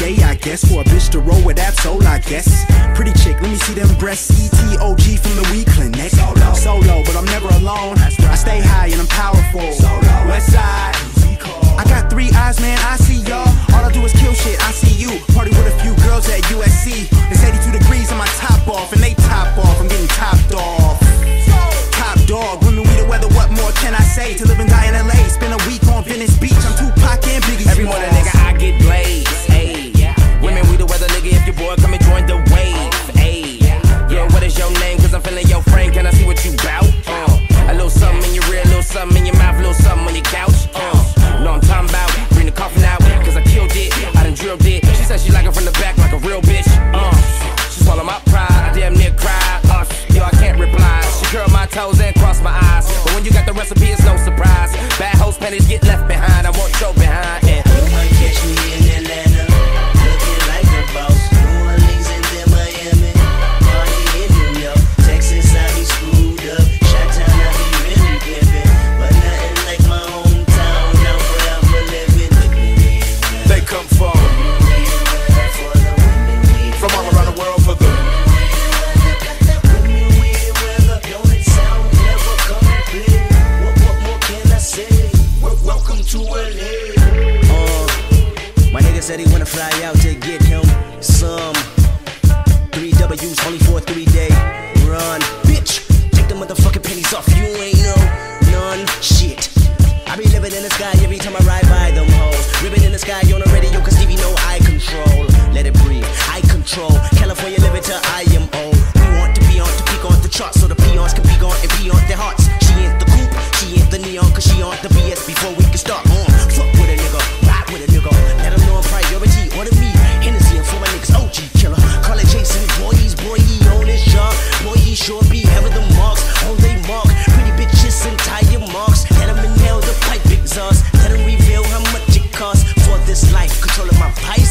gay, I guess. For a bitch to roll with that soul, I guess. Pretty chick, let me see them breasts. ETOG from the weed clinic. Solo, solo, but I'm never alone. I stay high and I'm powerful. West side. I got three eyes, man, I see y'all. All I do is kill shit, I see you. Party with a few girls at USC. It's 82 degrees and my top off, and they top off. I'm getting topped off. Top dog, women, we the weather, what more can I say? To live and die in LA, Bad get left to LA. Uh, my nigga said he wanna fly out to get him some three W's only for a three day run. Bitch, take the motherfucking pennies off. You ain't know none shit. I be living in the sky Controlling my vice?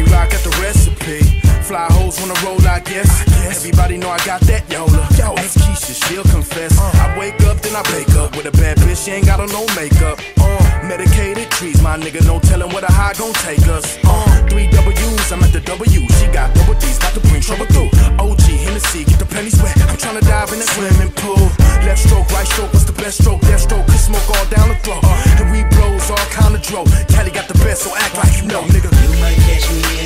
Jay Rock got the recipe. Fly hoes wanna roll, I guess. Everybody know I got that Yola. Yo, ask Keisha, she'll confess. I wake up, then I wake up with a bad bitch. She ain't got on no makeup. Uh, medicated trees, my nigga, no telling where the high gon' take us. Uh, three W's, I'm at the W. She got double D's, about to bring trouble through. OG, Hennessy, get the pennies wet. I'm tryna dive in that swimming pool. Left stroke, right stroke, what's the best stroke? Left stroke, cause smoke all down the throat. And we blows all kind of dro. Cali got the best, so act like you know, nigga. Me